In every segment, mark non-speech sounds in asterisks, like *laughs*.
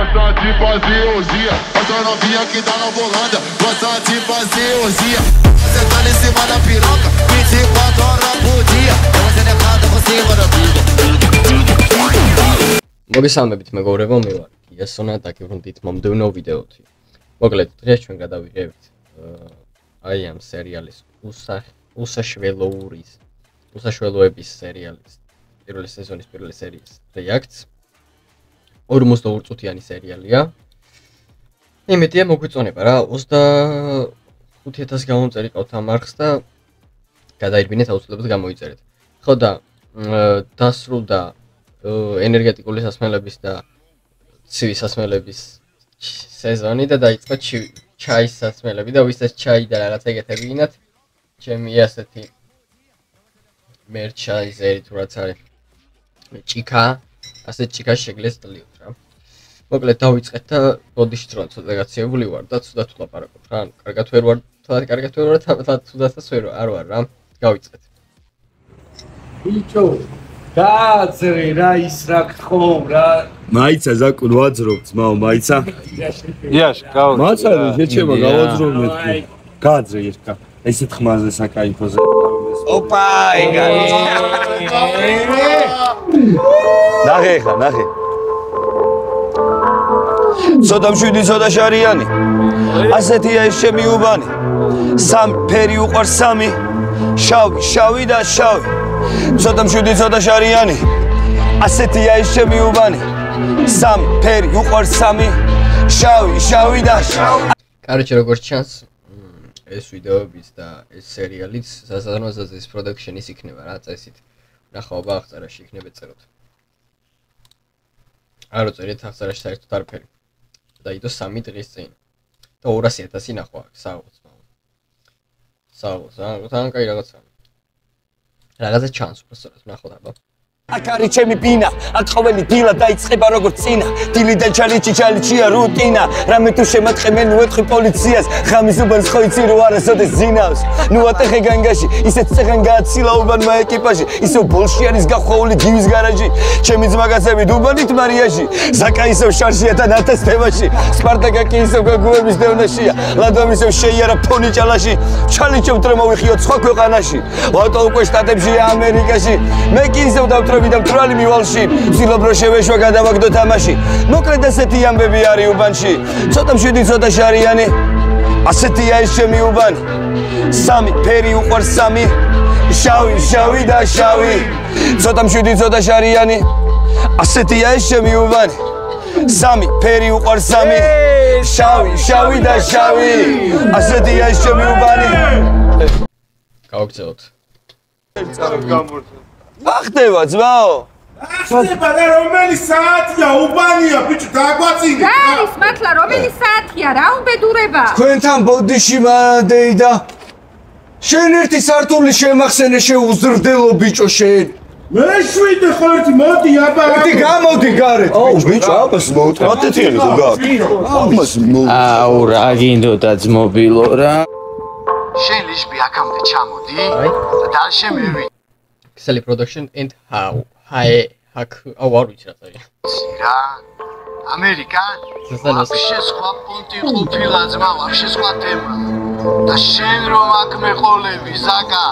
gosta de fazer orgia. Essa novinha que tá na volanda, gosta de fazer orgia. Você tá em cima da piroca, 24 horas por dia. Você negada por cima da vida. მოგესალმებით მეგობრებო, მე ვარ იასონა და გიბრუნდით მომდევნო ვიდეოთი. მოკლედ, დღეს ჩვენ გადავიღებთ აი ამ სერიალის უსაშველოურის უსაშველოების სერიალის პირველი სეზონის პირველი სერიის რეაქცია 42 წუთიანი სერიალია. იმედია მოგვიწონება რა 25000 გამომწერი ყავთ ამ არხს და გადაირბინეთ აუცილებლად გამოიწერეთ. ხო და დასრულდა ენერგეტიკული სასმელების და ცივი სასმელების სეზონი და დაიწყო ჩაის სასმელები და ვისაც ჩაი და რაღაც ეგეთები გინათ ჩემი ასეთი მერჩაიზერი თუ რაც არის ჭიქა ასე ჭიქა შეგლეს რა. მოკლედ დავიწყეთ და ბოდიში თრონ ცოტა გაციებული ვარ და ცუდად ვლაპარაკობ რა. კარგად ვერ ვარ, თვალად კარგად ვერ ვარ, თვალად ცუდადაც ვერ არ ვარ რა. გავიწყეთ. ბიჭო, გააძრე რა ის რა ხომ რა. მაიცა ზაკუნ ვაძრობ ძმაო, მაიცა. იაშ, გავა. მაცა შეჩება გავაძრობ მეთქი. გააძრე ერთა. ესეთ ხმაზე საკაიფოზე. ოპა, ეგა. ნახე ხა, ნახე. ცოტა მშვიდი, ცოტა შარიანი. ასეთია ეს ჩემი უბანი. სამ ფერი უყარ სამი. შავი, შავი და შავი. ცოტა მშვიდი, ცოტა შარიანი. ასეთია ეს ჩემი უბანი. სამ ფერი უყარ სამი. შავი, შავი და შავი. კაროჩე როგორც ჩანს ეს ვიდეოებიც და ეს სერიალიც სასაზღვრო პროდუქშენის იქნება რა წესით. ნახავობა აღწერაში იქნება წეროთ. არო წერეთ აღწერაში საერთოდ არაფერი. დაიდო 3 დღის წინ. და 200000 ნახვა საუბრს. საუბრს, ან თან კაი რაღაცა. რაღაცა ჩანს უბრალოდ ნახოთ აბა. აქ არის ჩემი ბინა, აქ ყოველი დილა დაიწყება როგორც წინა. დილი და ჩალიჩი ჩალიჩია რუტინა. რამე თუ შემატყე მე ნუეთყვი პოლიციას, ხამის უბანს ხო იცი რო არასოდეს ზინავს. ნუ ატეხე განგაში, ისეთ წეგან გააცილა უბანმა ეკიპაჟი, ისო ბოლში არის გახვეული გივის გარაჟი. ჩემი ძმაგაცები დუბანით მარიაში, ზაკა ისო შარშია და ნათეს თემაში. სპარტაკა კი ისო გაგუების დევნაშია, ლადომ ისო შეიარა ფონი ჭალაში. ჩალიჩობთ რომ მოვიხიო სხვა ქვეყანაში. ვატო უკვე შტატებშია ამერიკაში. მე კი ისო დავთრო ვიდან თრალი მივალში. ვცდილობ რომ შევეშვა გადავაგდო თამაში. მოკლედ ასეთი ამბები არის უბანში. ცოტა მშვიდი ცოტა შარიანი. ასეთია ეს ჩემი უბანი სამი ფერი უყარ სამი. შავი შავი და შავი. ცოტა მშვიდი ცოტა შარიანი. ასეთია ეს ჩემი უბანი სამი ფერი უყარ სამი. შავი შავი და შავი ასეთია ეს ჩემი უბანი. გავგზავნოთ გამორთო ახტება ძმაო. ახტება და რომელი საათია? უბანია ბიჭო დაგვაწინე გაის მართლა რომელი საათია? რა უბედურება? თქვენთან ბოდიში მანდეი და შენ ერთი სართული შემახსენე შეუზრდელო ბიჭო შენ. მე შვიდე ხო ერთი მოდი აბა ერთი გამოდი გარეთ აუ ბიჭო აბას მოუტყვა ათეთიანი ხო გაქვს ამას მო აუ რა გინდოდა ძმობილო რა? შენ ლიშბი აქამდე ჩამოდი და დალშე მივი Excel production and how. Hi hack. აუ არ ვიცი რა წაი რა ამერიკა ვაფშე სხვა პონტი ყოფილა ძმა ვაფშე სხვა თემა და შენ რომ აქ მეყოლები ზაკა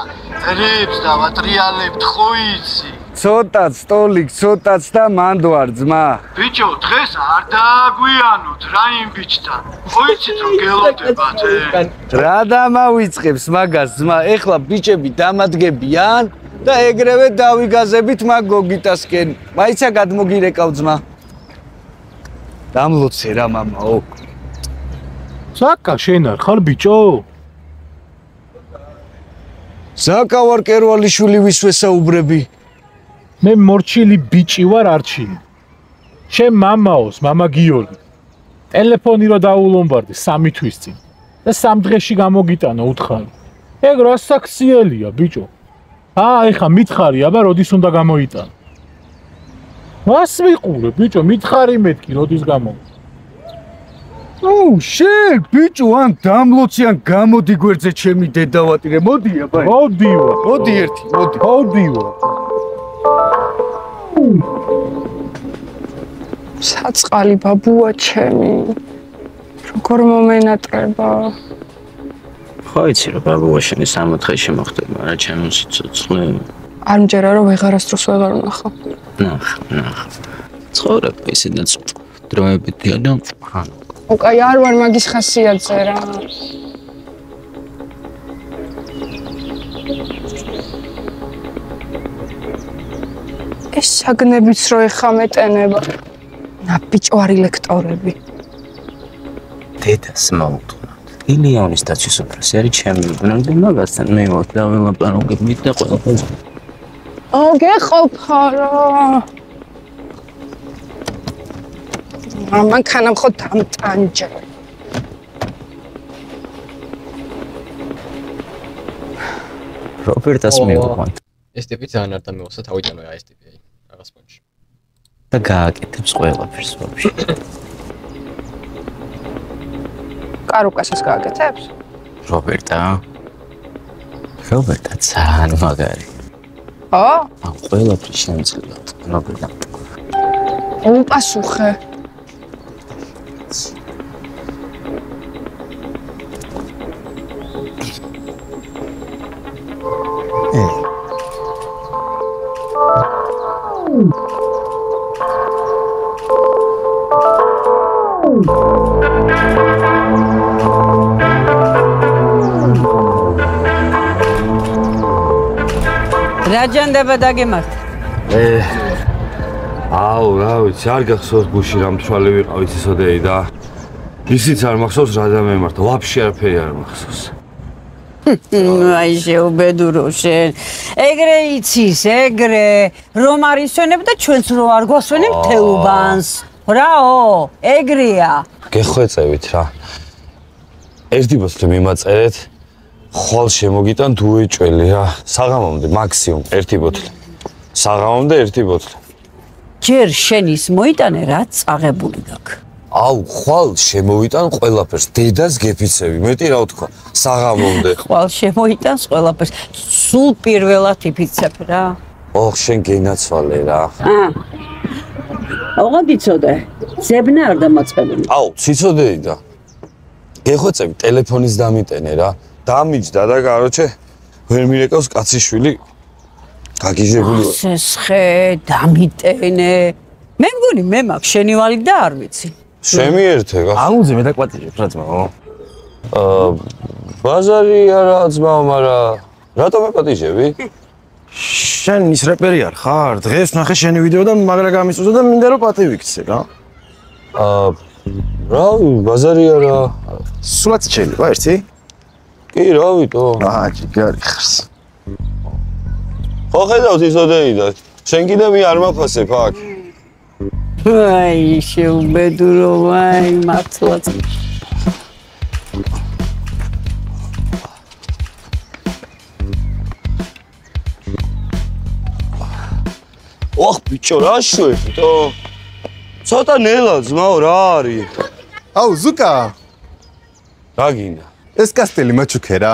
დრებს და ვატრიალებთ ხო იცი ცოტაც სტოლიკ, ცოტაც და მანდ ვარ ძმა. ბიჭო, დღეს არ დააგვიანოთ რაიმ ბიჭთან. მოიცით რომ გელოდებათ. *laughs* რა დამავიწყებს მაგას ძმა, ეხლა ბიჭები დამადგებიან და ეგრევე დავიგაზებით მაგ გოგიტასკენ. მაიცა გადმოგირეკავ ძმა. დამლოცე რა მამაო. საკა შენ არ ხარ ბიჭო? ზაკა ვარ კერვალიშვილი ვისვესაუბრები. მე მორჩილი ბიჭი ვარ არჩილი. შენ მამაოს, мама გიორგი. ტელეფონი რო დაულომბარდი 3 თვის წინ და 3 დღეში გამოგიტანა უთხარი. ეგ რა საქციელია ბიჭო? აა ეხა მითხარი, აბა როდის უნდა გამოიტანო? მას მიყურე ბიჭო, მითხარი მეთქი როდის გამო? ოუ შენ ბიჭო ან დამლოცი ან გამოდი გვერდზე ჩემი დედავატირე მოდი აბა მოდივა. მოდი ერთი მოდი მოდივა. საწყალი ბაბუა ჩემი. როგორ მომენატრება? ხო იცი რა ბაბუა შენი 64-ში მოხდება, რა ჩემი სიცოცხლე. არ მჯერა რომ ვეღარასდროს ვეღარ ვნახავ. ნახ, ნახ. ცხოვრება ისედაც დროებითია და უკაი არ ვარ მაგის ხასიათზე რა. ეს საგნებიც რო ეხამეტენება. ნაბიჭვარი ლექტორები. დედას მოუთხოვნთ. ილიონის დაცვის უფროსი არის ჩემი უნარდი მაგასთან მე დაველაპარაკებ მით და ყველაფერს ო გეყოფა რა. მამან ქანამ ხო დამტანჯა. რობერტას მივყვანთ ეს ტიპი ძალიან არ დამეოსა თავიდანვე აი ეს ტიპი რაღაც პონჩი. და გააკეთებს ყველაფერს ვაფშე. კარუკასაც გააკეთებს? რობერტა რობერტა ძალიან მაგარი. ხო? ან ყველაფრის შემძლეა. რობერტა უპასუხე. რა ჯანდება დაგემართ? ე აუ რა ვიცი არ გახსოვს გუში რა მთვალი ვიყავ იცი სოდეი და ისიც არ მახსოვს რა დამემართა ვაფშე არაფერი არ მახსოვს აი შეუბედურო შენ. ეგრე იცის, ეგრე რომ არისვენებ და ჩვენც რო არ გვასვენებ თეუბანს. რაო, ეგრეა. გეხვეწევით რა ერთი ბოთლი მიმაწერეთ ხვალ შემოგიტან თუ ეჭველი რა საღამომდე მაქსიმუმ ერთი ბოთლი საღამომდე ერთი ბოთლი ჯერ შენის მოიტანე რა წაღებული გაქვს. აუ ხვალ შემოვიტან ყველაფერს დედას გეფიცები მეტი რა ვთქვა საღამომდე ხვალ შემოიტანს ყველაფერს. სულ პირველად იფიცებ რა. ოხ შენ გენაცვალე რა აა. აღარ დიცოდე. ზებნა არ დამაწყებული. აუ ციცოდეი და გეხვეწები ტელეფონის დამიტენე რა დამიჯდა და კაროჩე ვერ მირეკავს კაციშვილი გაგიჟებული ვარ. სესხე, დამიტენე. მე მგონი მე მაქვს შენი ვალი და არ ვიცი. შემიერთე რა აუძე მე დაკვატიჟებ რა ძმაო აა ბაზარი არა ძმაო მაგრამ რატომ ეპატიჟები შენ ის რეპერი არ ხარ დღეს ნახე შენი ვიდეო და მაგრა გამიწუზა და მინდა რომ პატივი გქცე რა? აა რა ბაზარი არა. სულაც შეიძლება ერთი კი რა ვიტო? აა ჯიგარი ხარს. ხო ხედავთ ისოდეი და შენ კიდე მე არ მაფასებ აქ აი შეუბედურო, აი მართლაც. ოხ ბიჭო რა შვეთო ცოტა ნელა ძმაო რა არის? აუ ზუკა! რა გინდა ეს კასტელი მაჩუქე რა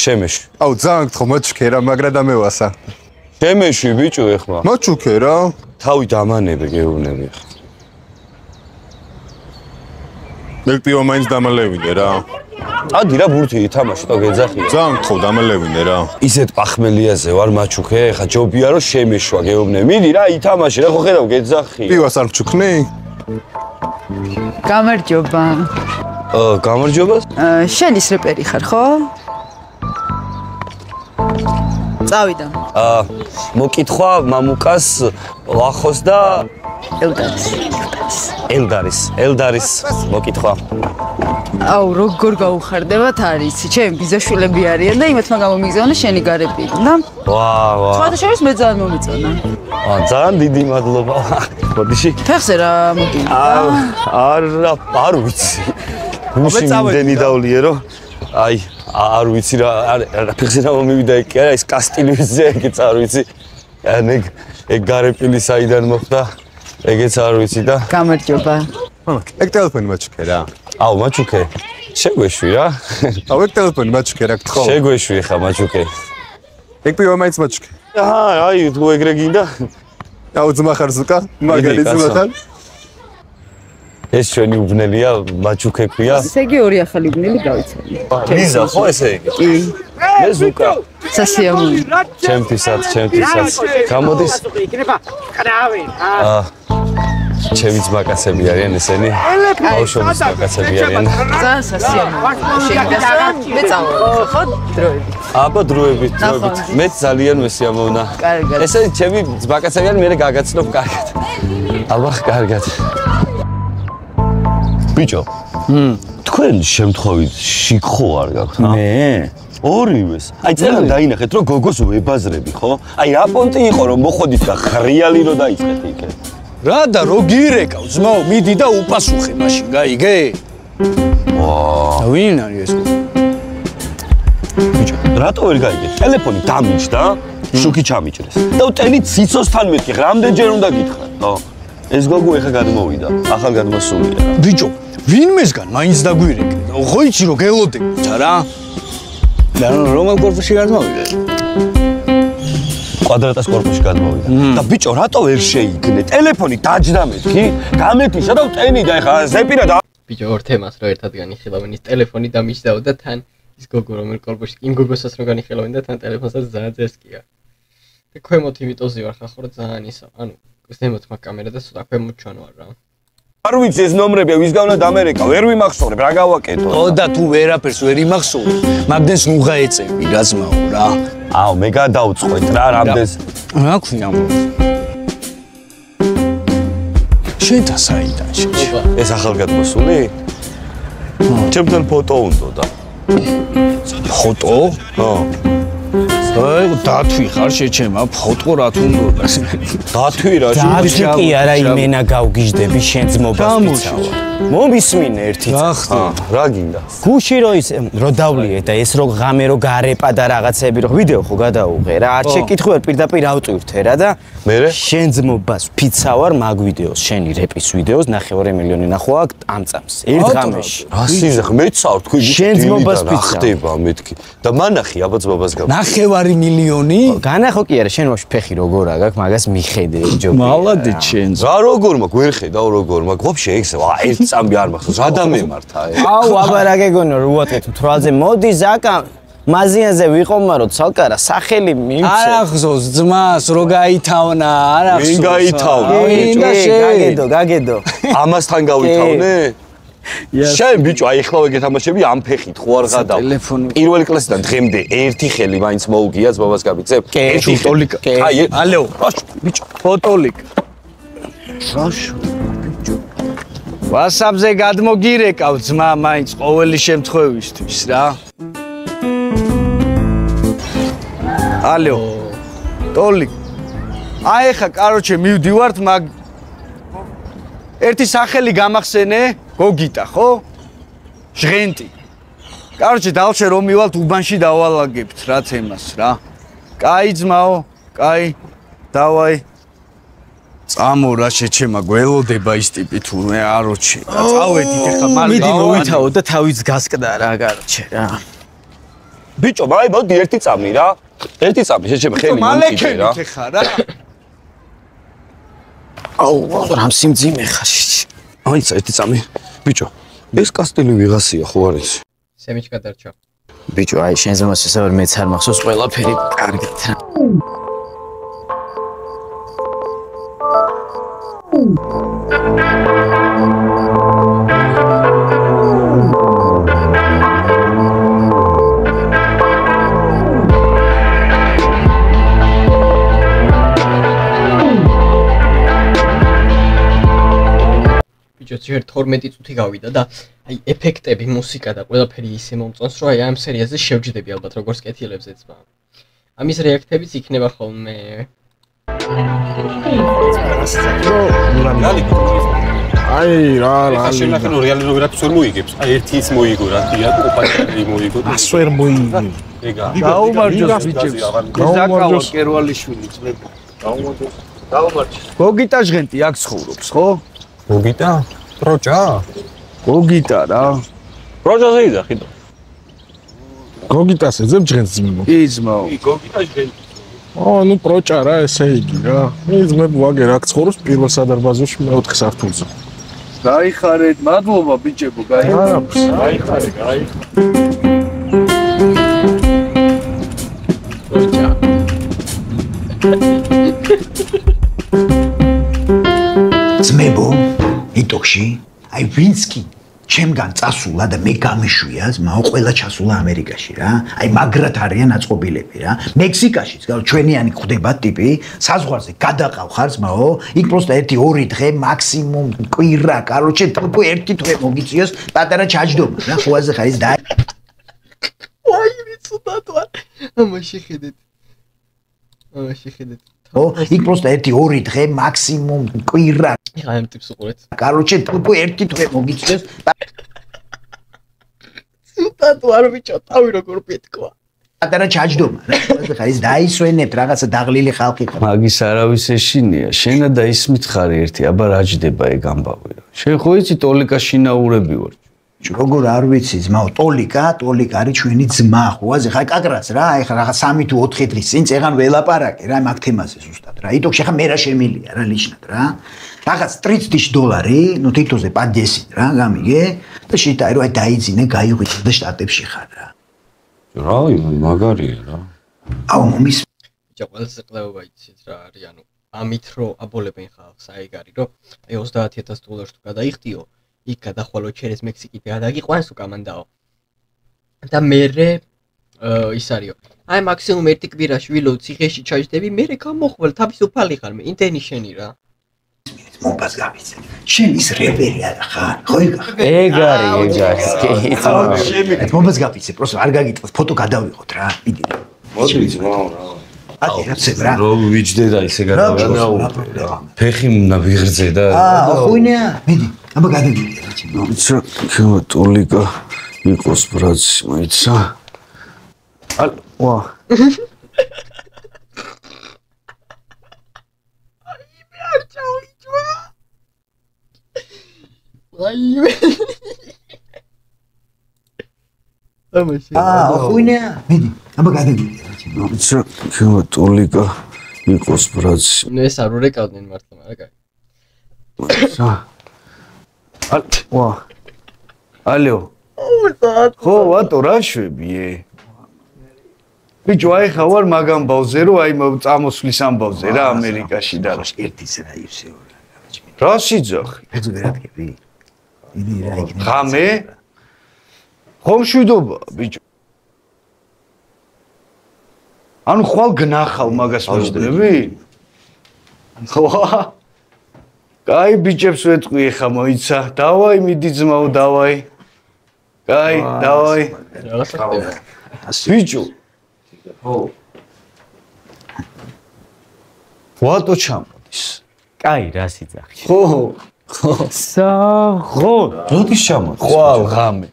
შემეში. აუ ძალიან გთხოვ მაჩუქე რა მაგრა დამევასა შემეში ბიჭო ეხლა მაჩუქე რა თავი დამანebe გეუბნები. ხა მე პიო მაინც დამალევინე რა ადი რა ბურთი ითამაშე და გეძახია ძალიან გთხოვ დამალევინე რა ისეთ პახმელიაზე ვარ მაჩუქე ხა ჯობია რომ შემეშვა გეუბნები. მიდი რა ითამაშე რა ხო ხედავ გეძახი. პიوას არ მჩუქნი გამარჯობა. აა გამარჯობა აა, შენ ის რეპერი ხარ, ხო? წავიდა. აა მოკითხვა მამუკას ლახოს და ელდარის. ელდარის ელდარის მოკითხვა აუ, როგორ გაუხარდებათ არის, ჩემი ბიზაშვილები არიან და იმათმა გამომიგზავნა შენი გარები. და ვა ვა სხვათა შორის მე ძალიან მომიწონა. აა ძალიან დიდი მადლობა ბოდიში ფეხზე რა მოგინა? არა არ ვიცი გუში იმდენი დავლიერო აი არ ვიცი რა არ ფეხზე რა მომივიდა იქ არა ეს კასტილივზე ეგეც არ ვიცი. ან ეგ ეგ გარეპილი საიდან მოხდა ეგეც არ ვიცი და გამარჯობა. ეგ ტელეფონი მაჩუქე რა. აუ მაჩუქე. შეგვეშვი რა. აუ ეგ ტელეფონი მაჩუქე რა გთხოვ. შეგვეშვი ხა მაჩუქე. ეგ პიო მაინც მაჩუქე. აჰა აი თუ ეგრე გინდა? აუ ძმა ხარ ზუკა? მაგარი დიდი ძმა ხარ? ეს ჩვენი უბნელია, მაჩუქე ქვია. ესე იგი ორი ახალი ბნელი გავიცანი. ლიზა ხო ესე იგი? კი. მე ზუკა. სასიამოვნო. ჩემთვისაც, ჩემთვისაც. გამოდის? აა ჩემი ძმაკაცები არიან ესენი? ბავშვობის ძმაკაცები არიან. ძალიან სასიამოვნო. მე წავალ. ხო დროებით. აბა დროებით, დროებით. მე ძალიან მესიამოვნა. კარგად. ესე ჩემი ძმაკაცები არიან, მე გაგაცნობ კარგად. აბა კარგად. ბიჭო. თქვენ შემთხვევით შიქხო არ გაქვთ, ა? მე ორივეს. აი წერან დაინახეთ რომ გოგოს ვებაზრები, ხო? აი რა პონტი იყო რომ მოხოდით და ხრიალი რო დაიწყეთ იქე. რა და რო გირეკავ ძმაო მიდი და უპასუხე მაშინ გაიგე ვა ვინ არის ეს ბიჭო რატო ვერ გაიგეთ ტელეფონი დამიჯდა შუქი ჩამიჭრეს და ვტენი ციცოსთან მეთქი რამდენჯერ უნდა გითხრათ ხო ეს გოგო ეხა გადმოვიდა ახალ გადმოსულია ბიჭო ვინმესგან მაინც დაგვირეკე ხო იცი რომ გელოდებით რა და რომელ კორპუსში გადმოვიდა? კვადრატას კორპუსში გადმოვიდა. და ბიჭო რატო ვერ შეიგნე ტელეფონი დაჯდა მეთქი გამეთიშა და ვტენი და ეხა ზეპირა და ბიჭო ორ თემას რო ერთად განიხილავენ ის ტელეფონი დამიჯდაო და თან ის გოგო რომელ კორპუსში იმ გოგოსაც რო განიხილავენ და თან ტელეფონსაც ძალიან ძესკია და ქვემოთ იმიტოზე ვარ ხახო რა ძალიან ისა ანუ ზემოთ მაგ კამერა და ცოტა ქვემოთ ჩვენ ვარ რა არ ვიცი ეს ნომრებია ვის გავნად ამერიკა? ვერ ვიმახსოვრებ რა გავაკეთო? ო და თუ ვერაფერს ვერ იმახსოვრე მაგდენს ნუღა ეწევი რა ძმაო რა? აუ მე გადაუწყვეთ რა რამდენს რა? ქვია შენთან საიდან შეჭი ეს ახალგადმოსული ჩემთან ფოტო უნდა ფოტო? ხო აი დათვი ხარ შეჩემა ფოტო რა თუნდა *laughs* დათვი რა დათვი კი არა იმენა გავგიჟდები შენ ძმობას ვიცავა მომისმინე ერთი ხო რა გინდა? გუში რო ის რო დავლიე და ეს რო ღამე რო გარეპა და რაღაცები რო ვიდეო ხო გადაუღე რა. არ შეკითხუერ პირდაპირ ავტვირთე რა და მე შენ ძმობას ფიცავარ მაგ ვიდეოს შენი რეპის ვიდეოს 9 მილიონი ნახვა ამ წამს. ერთ ღამეში. რა სიზახ მეცავ თქვი შენ ძმობას ფიცავ ხდება მეთქი. და მანახი აბა ძმობას გაბ ნახევარი მილიონი? განახო კი არა შენ ვაფშე ფეხი როგორ აგ მაგას მიხედე ჯობია მალადი შენ რა როგორ მაქვს? ვერ ხედავ როგორ მაქვს? ვაფშე ეს ვა ერთ წამი არ მახსოვს. რა დამემართა ეს? აუ აბა რა გეგონო რო უატკეთ თვალზე მოდი ზაკა მაზიანზე ვიყომარო ცალკარა სახელი მივცე. არ ახსოვს ძმას რო გაითავნა არ ახსოვს ვინ გაითავნა? ვინ გაგედო გაგედო. ამასთან გავითავნე შენ ბიჭო აი ეხლა ვეგეთამაშები ამ ფეხით ხო არ გადავ? ტელეფონი პირველი კლასიდან დღემდე ერთი ხელი მაინც მოუგია ძმობას გაბიცებ ერთი ტოლიკა აი ალეო ბიჭო. ფოტოლიკა რაშო WhatsApp-ზე გადმოგირეკავ ძმა მაინც ყოველი შემთხვევისთვის რა. ალეო ტოლიკ აი ხა კაროჩე მივდივართ მაგ ერთი სახელი გამახსენე გოგიტა ხო? ჟღენტი. კაროჩე დალშე რომ მივალთ უბანში დავალაგებთ რა თემას რა. კაი ძმაო კაი დავაი წამო რა შეჩემა გველოდება ის ტიპი თუ მე აროჩე წავედით ეხა მალე მიდი მოვითაო და თავიც გასკდა რა გარჩე რა. ბიჭო მაი მოდი ერთი წამი რა. ერთი წამი შეჩემა ხელი მომკიდე რა. რა. აუ რამ სიმძიმე ხაში აი ცა ერთი წამი. ბიჭო ეს კასტილი ვიღასია ხო არის? სემიჩ გადარჩა ბიჭო აი შენ ზომას ვერ მეც არ მახსოვს ყველაფერი კარგად ბიჭო ჯერ 12 წუთი გავიდა და აი ეფექტები, მუსიკა და ყველაფერი ისე მომწონს, რომ აი ამ სერიალზე შევჯდები ალბათ როგორც კეთილებს ეცბა. ამის რეაქტებიც იქნება ხოლმე. აი რა რა რეალი რო ვერაფერს ვერ მოიგებს. აი ერთი ის მოიგო რა, დია ყოფილი მოიგო. *coughs* ას ვერ მოიგო. ეგა. გაუმარჯოს ბიჭებს გიზაკავა კერვალიშვილი ძმები გაუმარჯოს გაუმარჯოს გოგიტა ჟღენტი აქ ცხოვრობს ხო გოგიტა? პროჭა? გოგიტა რა პროჭაზე იძახი და. გოგიტას ეძებ ჟღენს ძმო კი ძმაო კი, გოგიტა ჟღენტი. ო, ნუ პროჭა რა, ესე იგი რა. მე ძმებ ვაგერ აქ ცხოვრობს პირველ სადარბაზოში მეოთხე სართულზე. გაიხარეთ, მადლობა ბიჭებო, გაიხარეთ. გაიხარე, გაიხარე. ძმებო, იტოქში, აი ვინც კი ჩემგან წასულა და მე გამიშვია, მაო ყველა ჩასულა ამერიკაში რა. აი მაგრად არიან აწყობილები რა. მექსიკაშიც, გაუ ჩვენიანი ხვდება ტიპი, საზღვარზე გადაყავ ხარს მაო, იქ პროსტა 1-2 დღე მაქსიმუმ კვირა, კაროჩე თქო ერთი დღე მოგიწიოს პატარა ჩაჯდომა რა, ხოაზე ხარ ის და ვაი ვიცუდათ ვარ ამაში ხედეთ ამაში ხედეთ ო, იქ პროსტა 1-2 დღე მაქსიმუმ კვირა. ეხა ამ ტიპს უყურეთ კაროჩე თქო ერთი დღე მოგიწიოს ცუდათ ვარ ბიჭო თავი როგორ პეთქვა პატარა ჩაჯდომა რა, ხარ ის დაისვენებთ რაღაცა დაღლილი ხალხი ხარ. მაგის არავის ეშინია. შენა და ის მითხარი ერთი, აბა რა ჯდება ეგ ამბავი რა. შენ ხო იცი ტოლიკა შინაურები ვარ. როგორ არ ვიცი ძმაო ტოლიკა ტოლიკა არის ჩვენი ძმა ხოაზე ხა კაკრას რა აი ხა რაღაც 3 თუ 4 დღის წინ წეღან ველაპარაკე რა მაგ თემაზე ზუსტად რა. იტოქში ხა მე რა შემილია რა ლიჩნად რა. რაღაც 30 დოლარი ნუ თითოზე 50 რა გამიგე. და შეიძლება რომ აი დაიძინე გაიღვიძე და შტატებში ხარ რა. რა მაგარია რა. აუ მომის ბიჭო ყველაზე კლეობა იცით რა არის ანუ ამით რო აბოლებენ ხალხს აი გარი რომ აი 30000 დოლარს თუ გადაიხდიო იქ გადახვალო ჩერეს მექსიკით გადაგიყვანს უკამანდაო და მე ის არისო. აი მაქსიმუმ ერთი კვირაში ვილო ციხეში ჩაჯდები მე გამოხვალ თავისუფალი ხარ მე ინტენი შენი რა. მომბას გავიცე შენ ის რეპერი არ ხარ ხო ეგ ეგ არის ეგ არის კი მომბას გავიცე პროსტო არ გაგიტყოს ფოტო გადავიღოთ რა მიდი მოდი ძმაო რა აი რა რო ვიჯდე და ისე გადავანაო ფეხი უნდა ვიღრძე და აა ხუინია მიდი აბა გადაგიგე რა ჩემო იცი ქიო ტოლიკა იყოს ბრაც მოიცა ალ ვა. ვაიმე ამაში აა ხუინია მიდი აბა გადაგიგე რა ჩემო იცი ქიო ტოლიკა იყოს ბრაც. ნუ ეს არ ურეკავდნენ მართლა მაგრამ კაი ცა. ალ ვა. ალო. ხო ვატო რა შვებიე? ბიჭო აი ხა ვარ მაგ ამბავზე რომ აი წამოსვლის ამბავზე რა ამერიკაში და ერთიც რა ისე რა სიძახი? ეს ვერადგები იდი რა იქნება? ხამე ხომ შვიდობა ბიჭო ანუ ხვალ გნახავ მაგას მოჭდები ხო კაი ბიჭებს ვეთყვი ხა მოიცა. დავაი მიდი ძმაო დავაი. კაი დავაი. ბიჭო. ხო ვატო ჩამოდის კაი რა სიძახი ხო ხო. საღო. როდის ჩამოდის? ხვალ ღამე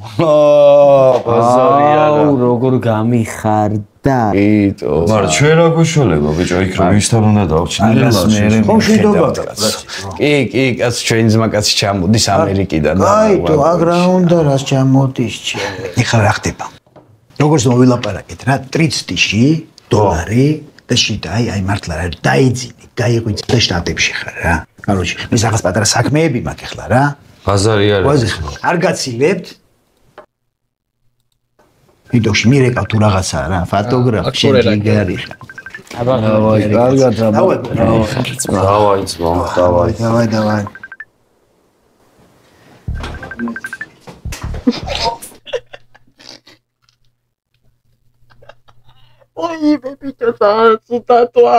აა ბაზარია რა. როგორ გამიხარდა. იტო. მაგრამ ჩვენ რა გვიშოლება ბიჭო იქ რომ ვისთან უნდა დავჩინე რას მე ხო შვიდობა კი კი კაც ჩვენ ძმა კაცი ჩამოდის ამერიკიდან აი თუ აგრა უნდა რას ჩამოდის ჩემ ეხლა რა ხდება? როგორც მოვილაპარაკეთ რა 30-ში დოლარი და შიდა აი აი მართლა რა დაიძინე გაიღვიძე და შტატებში ხარ რა. კაროჩი მე რაღაც პატარა საქმეები მაქვს ეხლა რა. ბაზარი არის. არ გაცილებთ ვიდეოში მირეკავ თუ რაღაცა რა ფოტოგრაფი გიგარი ხარ დავაი კარგად დავაი დავაი ძმა დავაი დავაი დავაი. ვაიმე ბიჭო ძალიან ცუდათვა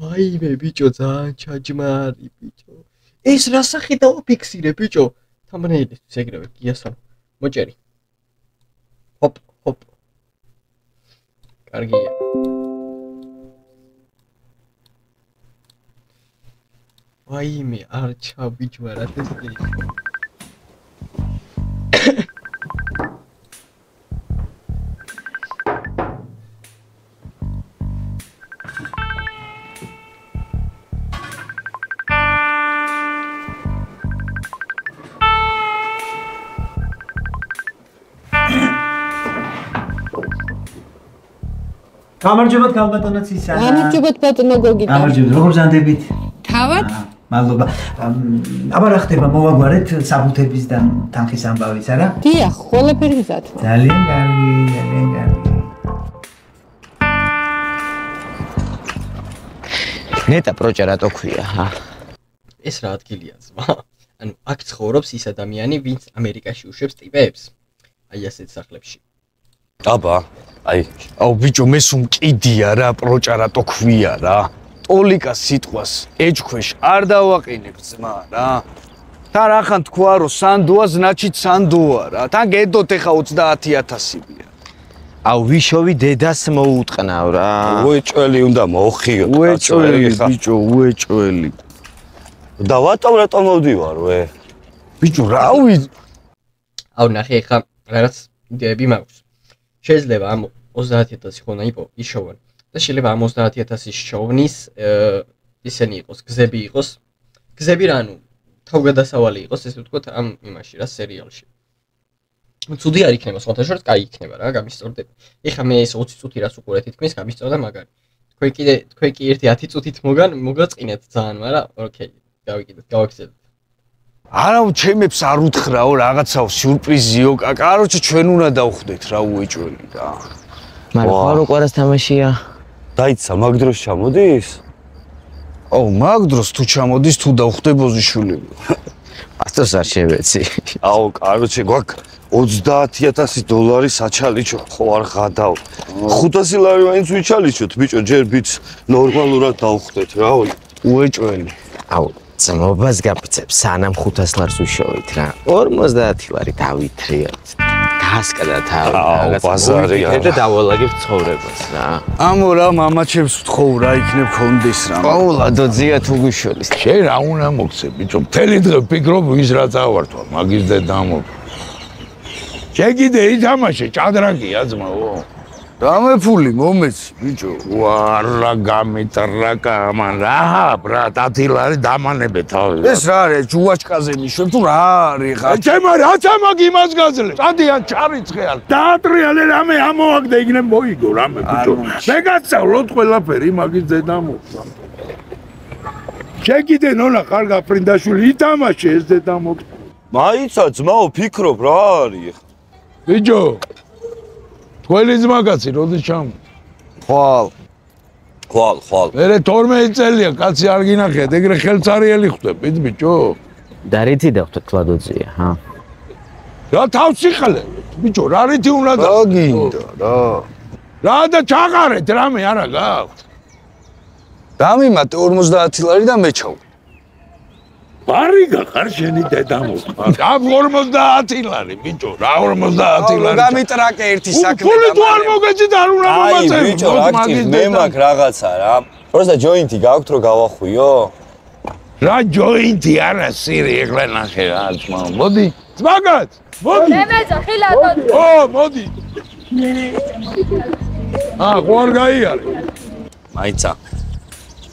ვაიმე ბიჭო ძალიან ჩაჯმარი ბიჭო ეს რა სახე დავაფიქსირე ბიჭო თამბნეილისთვის ეგრევე გიასალ მოჭერი ჰოპ ჰოპ კარგია ვაიმე არ ჩაბიჭვარა ეს გამარჯობათ ქალბატონო ცისა. გამარჯობათ ბატონო გოგი. გამარჯობათ. როგორ ზანდებით? თავად? მადლობა. აბა რა ხდება მოვაგვარეთ საბუთების და თანხის ამბავის, არა? დიახ, ყველაფერი მზად. ძალიან კარგი, ძალიან კარგი. ნეტა პროჭა რატო ქვია, ჰა? ეს რა ადგილია ძმა? ანუ აქ ცხოვრობს ის ადამიანი, ვინც ამერიკაში უშვებს ტიპებს. აი ასეთ სახლებში. აბა, აი, აუ ბიჭო, მე სულ მკიდია რა, პროჭარატო ქვია რა. ტოლიკა სიტყვას ეჭქვეშ არ დავაყენებ ძმა რა. თან ახან თქვა რომ სანდოა ზნაჩი სანდოა რა. თან გედოთ ეხა 30000-ია. აუ ვიშოვი დედას მოუტყნავ რა. უეჭველი უნდა მოხიო. უეჭველი ბიჭო, უეჭველი. და ვატო რატო მოვდივარ ვე? ბიჭო, რავი. აუ ნახე ხა რაღაც იდეები მაქვს. შეიძლება ამ 30000 ხონა იყო იშოვონ. და შეიძლება ამ 30000 შოვნის ისენი იყოს, გზები იყოს. გზები რა ანუ თავგადასავალი იყოს, ესე ვთქვათ, ამ იმაში რა სერიალში. ცუდი არ იქნება, სხვათა შორის კაი იქნება რა, გამისწორდები. ეხლა მე ეს 20 წუთი რას უყურეთ თითქმის გამისწორდა მაგარი. თქვენ კიდე თქვენ კი ერთი 10 წუთით მოგან მოგაწყინეთ ძალიან, მაგრამ ოკეი, გავიკიდეთ, გავაგზავნეთ. არა, ჩემებს არ უთხრაო რაღაცაო სიურპრიზიო. კაროჩე ჩვენ უნდა დავხვდეთ რა უეჭველი რა. მაგრამ ხარო ყარას თამაშია. დაიცა მაგ დროს ჩამოდის? აუ მაგ დროს თუ ჩამოდის თუ დავხვდებოდი შულები. პასტოს არ შევეცი. აუ კაროჩე გვაქვს 30000 დოლარი საჩალიჩო ხო არ ღადავ 500 ლარი მაინც ვიჩალიჩოთ ბიჭო ჯერ ბიც ნორმალურად დავხვდეთ რა უეჭველი აუ ძმობას გაფიცებს სანამ 500 ლარს ვიშოვით რა. 50 ლარი დავითრიოთ. დასკდა თავი რაღაც ბაზარი და დავალაგებ ცხოვრებას რა. ამო რა მამაჩებს ვთხოვ რა იქნებ კონდეს რა. ყოვლა დოძია თუ გიშოლის შენ რა უნდა მოგცე ბიჭო მთელი დღე ვფიქრობ ვის რა წავართვა მაგის და დამო. შეგიდე ითამაშე ჭადრაკია ძმაო დამეფული მომეცი ბიჭო. ვარა გამიტრაკა მან რა ბრა 10 ლარი დამანებე თავი ეს რა არის ჯუაჩკაზე მიშვებ თუ რა არის ხა? ჩემ რაც ამაგ იმას გაძლე წადიან ჩარიცხე არ დაატრიალე რამე ამოაგდე იგნე მოიგო რამე ბიჭო. მე გასწავლოთ ყველაფერი მაგის დედამოწა შეგიდე ნონა ხარ გაფრინდაშვილი ითამაშე ეს დედამო მაიცა ძმაო ფიქრობ რა არის ბიჭო თქვენი ძმაკაცი როდის ჩამ? ხვალ. ხვალ, ხვალ. მერე 12 წელია კაცი არ გინახეთ, ეგრე ხელწარიელი ხვდებით ბიჭო. და რითი დავხვდეთ კლადოძია, ჰა? რა თავში ხალე? ბიჭო, რა რითი უნდა და? რა გინდა, რა. რა და ჩაყარეთ რამე არა გაქვთ. დამიმატე 50 ლარი და მეჩავ. პარიგა ხარ შენი დედამოსხა. ამ 50 ლარი ბიჭო, რა 50 ლარი. გამიტრაკე ერთი საქმე. ფული თუ არ მოგეცით არ უნდა მომაწევი. აი ბიჭო, აქტივ მე მაქვს რაღაცა რა. პროსტა ჯოინტი გაქვთ რომ გავახვიო? რა ჯოინტი არა სირი ეგრე ნახე რა თქმა უნდა. მოდი, ძმაგაც, მოდი. ემეძა ხილატონ. ო, მოდი. აა, გوار გაიარე. მაიცა.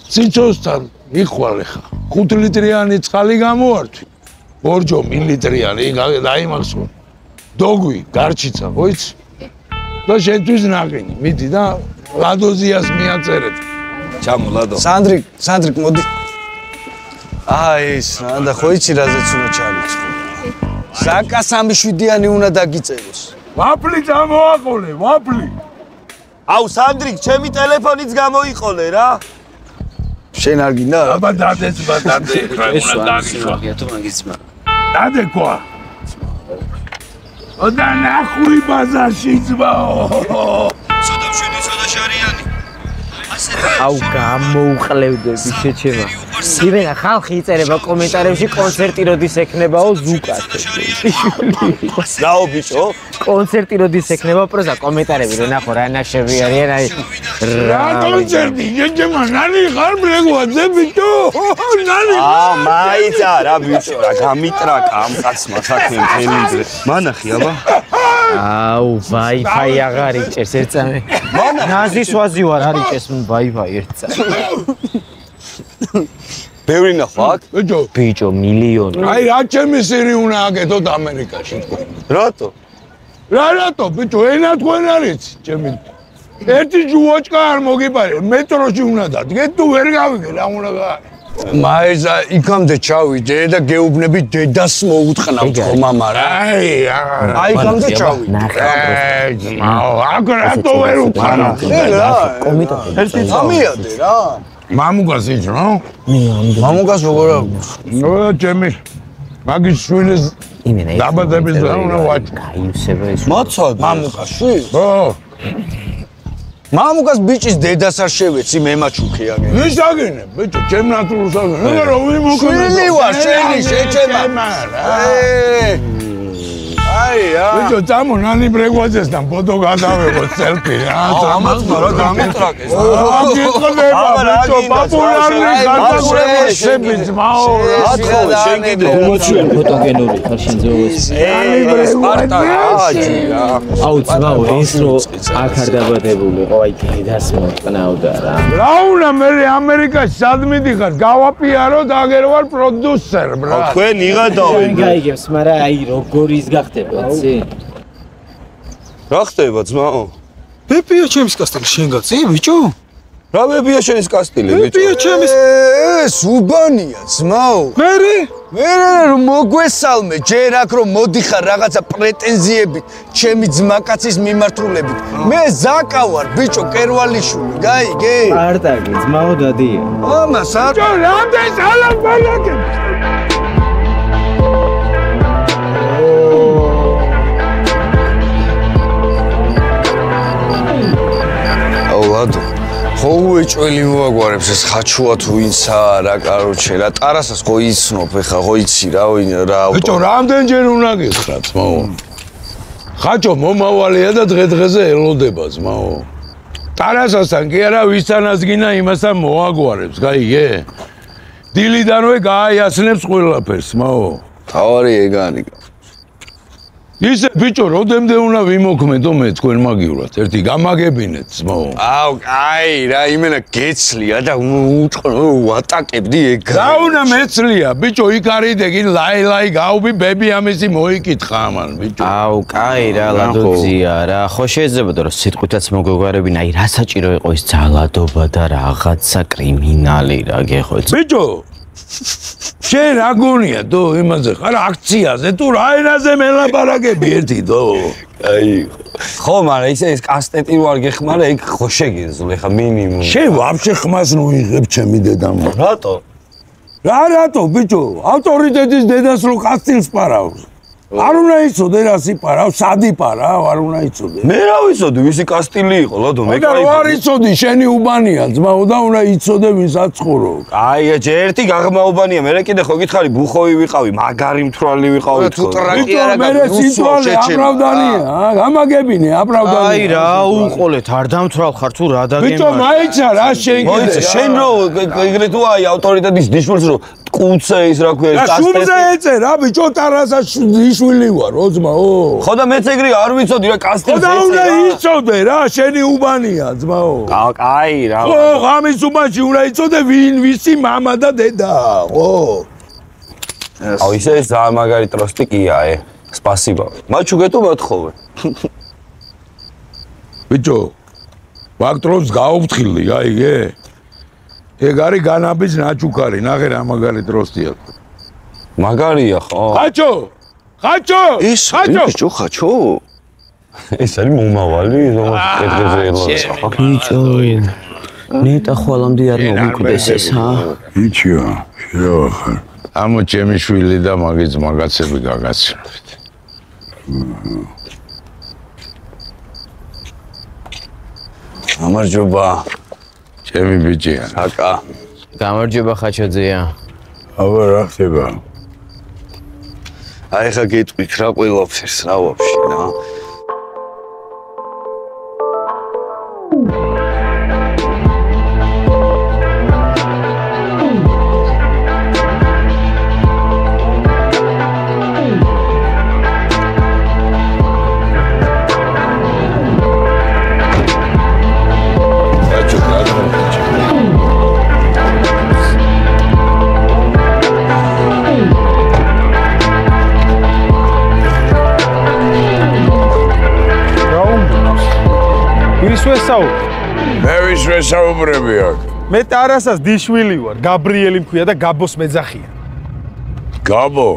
ციცოსთან მიხვალ ხა. 5 ლიტრიანი წყალი გამოვართვი. ბორჯო მილიტრიანი დაიმახსო. დოგვი, გარჩიცა, ხოიცი? და შენთვის ნაყინი, მიდი და ლადოზიას მიაწერეთ. ჩამო ლადო. სანდრიკ, სანდრიკ მოდი. აი ეს, და ხოიცი რაზეც უნდა ჩალიცხო. საკა 3-7-იანი უნდა დაგიწეროს. ვაფლი წამოაყოლე, ვაფლი. აუ სანდრიკ, ჩემი ტელეფონიც გამოიყოლე რა. შენ არ გინდა? აბა დადეც ბატანზე ხრა უნდა დაგიშვა. თუ მაგიცმა. დადეკვა. ოდა ნახვი ბაზარში ძმაო. ცოტა შარიანი. აუ გამოუყლევდები შეჩება. ივენა ხალხი იწერება კომენტარებში კონცერტი როდის ექნებაო ზუკას. რაო ბიჭო? კონცერტი როდის ექნება პროზა კომენტარები რო ნახო რა ნაშები არიან აი რა კონცერტი ჯეჯემა ნანი ხარ ბრეგვაძე ბიჭო? ნანი. აა მაიცა რა ბიჭო რა გამიტრაკა ამ კაცმა საქმე მთელი დღე. მანახი აბა. აუ ვაი-ფაი აღარ იჭერს ერთწამე. ნაზის ვაზი ვარ არ იჭერს ვაი-ფაი ერთწამე. ბევრი ნახვა აქ? ბიჭო. ბიჭო მილიონი. აი რა ჩემი სირი უნდა აკეთოთ ამერიკაში. რატო? რა რატო ბიჭო ენა თქვენ არის ჩემი ერთი ჯუოჭკა არ მოგიპარე, მეტროში უნდა დადგე, თუ ვერ გავიგე, რა უნდა გააკეთო? მაეზა იქამდე ჩავიდე და გეუბნები დედას მოუთხრნავთ ხო მამა რა. აი, აი იქამდე ჩავიდე. აქ რატო ვერ უთხარ? რა? ერთი წამიადე რა. მამუკას იჭრო? მამუკას როგორ აქვს? ნუ ჩემი მაგის შვილის იმენა დაბადების დრო უნდა გაიუსება ის. მოცოდ მამუკას შვილს? ხო. მამუკას ბიჭის დედას არ შევეცი მე მაჩუქე აგენ. ვის აგენე? ბიჭო, ჩემ ნატურს აგენე. რა ვიმოქმედო? შვილი ვარ, შენი, შეჩემა. აი, აა. ბიჭო, წამო ნანი ბრეგვაძესთან ფოტო გადავიღო სელფი რა. ამას რა დამეტრაკეს. აა, გიწყდება, ბიჭო, პოპულარული გადაგრევები ძმაო რა. ათხოვე, შენ კიდე უმოჩიო ფოტოგენური ხარ შენ ძეულს. ნანი ბრეგვაძესი. აუ ძმაო, ეს რო აქ არ დაბადებულიყო, აი კიდას მოყნავდა რა. რა უნდა მე ამერიკაში სად მიდიხარ? გავაპიარო და აგერ ვარ პროდიუსერ, ბრა. თქვენ იღადავენ. გაიგებს, მაგრამ აი როგორ ის გახდება, ცი? რა ხდება ძმაო? პეპია ჩემს კასტელი შენ გაწი, ბიჭო? რა ბებია შენის კასტილი ბიჭო? პეპია ჩემის ეს უბანია ძმაო. მერე? მერე რომ მოგვესალმე, ჯერ აქ რომ მოდიხარ რაღაცა პრეტენზიებით ჩემი ძმაკაცის მიმართულებით. მე ზაკა ვარ, ბიჭო, კერვალიშვილი, გაიგე? არტაგი, ძმაო დადია. ამას არ ბიჭო, რამდენი სალამ ბალაკე? ხო უეჭველი მოაგვარებს ეს ხაჩუა თუ ინცაა რა კაროჩე რა ტარასას ხო იცნობ ეხა ხო იცი რა ვინ რა ავტო ბიჭო, რამდენჯერ უნდა გითხრა ძმაო? ხაჭო მომავალია და დღე დღეზე ელოდება ძმაო. ტარასასთან კი არა ვისთანაც გინა იმასთან მოაგვარებს, გაიგე? დილიდანვე გააიასნებს ყველაფერს, ძმაო. თავარი ეგანი ისე ბიჭო, როდემდე უნდა ვიმოქმედო მე თქვენ მაგივრად? ერთი გამაგებინეთ, ძმაო. აუ აი რა იმენა გეცლია და უწყო ვატაკებდი ეგ რა უნდა მეცლია, ბიჭო, იქ არის დეგი ლაი ლაი გაუბი ბები ამისი მოიკითხა ამან, ბიჭო. აუ, კაი რა, ლადოძია რა. ხო შეიძლებოდა რომ სიტყვითაც მოგეგვარებინა, აი რა საჭირო იყო ის ძალადობა და რაღაცა კრიმინალი რა გეხოც. ბიჭო, შენ რა გონია დო იმაზე? ხარ აქციაზე თუ რა ენაზე მელაპარაკები ერთი დო? აი ხო მაგრამ ისე ეს კასტეტი რო არ გეხმარა იქ ხო შეგეძლო ეხა მინიმუმ შენ ვაფშე ხმას ნუიღებ ჩემი დედამ რატო? რა რატო ბიჭო? ავტორიტეტის დედას რო კასტილს პარავს არ უნდა იცოდე რა სიპარავ, სად იპარავ, არ უნდა იცოდე. მე რა ვიცოდი, ვისი კასტილი იყო, ლადო, მე კაი. და არ იცოდი, შენი უბანია, ძმაო და უნდა იცოდე ვის აცხოვრო. აი, ერთი გაღმაობანია, მე კიდე ხო გითხარი, ბუხოვი ვიყავი, მაგარი მთვრალი ვიყავი თქო. ტუტრაკი არა გაგუს სიტუალე ამრავდანია, გამაგებინე, ამრავდანია. აი, რა უყოლეთ, არ დამთვრალ ხარ თუ რა დაგემარ. ბიჭო, მაიცა რა შენ კიდე. მოიცა, შენ რო ეგრე თუ აი ავტორიტეტის ნიშნულს რო კუცე ის რა ქვია, კასტეტი. რა შუმზე ეწე რა ბიჭო, ტარასა შვილი ვარ, ოძმაო. ხო და მეც ეგრე არ ვიცოდი რა კასტილს ეცე. ხო და უნდა იცოდე რა, შენი უბანია, ძმაო. აი რა. ხო, ღამის უბანში უნდა იცოდე ვინ ვისი мама და დედა, ხო. აუ ისე ძალიან მაგარი ტროსტი კია, ე. სპასიბა. მაჩუგე თუ მოთხოვე. ბიჭო, ვაქტრობს გაუფრთხილი, აიგე? ეგ არის განაბის ნაჩუქარი, ნახე რა მაგარი ტროსტია. მაგარია ხო? ხაჭო! ხაჭო! ის ხაჭო! ბიჭო, ხაჭო? ეს არის მომავალი, რომელიც კედლზე ელოდება. ბიჭო. ნეტა ხვალამდე არ მომიკვდეს ეს, ჰა? ბიჭო, შევა ხარ. ამო ჩემი შვილი და მაგის მაგაცები გაგაცნობთ. გამარჯობა. ჩემი ბიჭია. აკა. გამარჯობა ხაჩოძეა. აბა რა ხდება? აი ხა გეტყვით რა ყველაფერს რა ვაფშე რა. მე ვის ვესაუბრები აქ? მე ტარასას დიშვილი ვარ, გაბრიელი მქვია და გაბოს მეძახია. გაბო.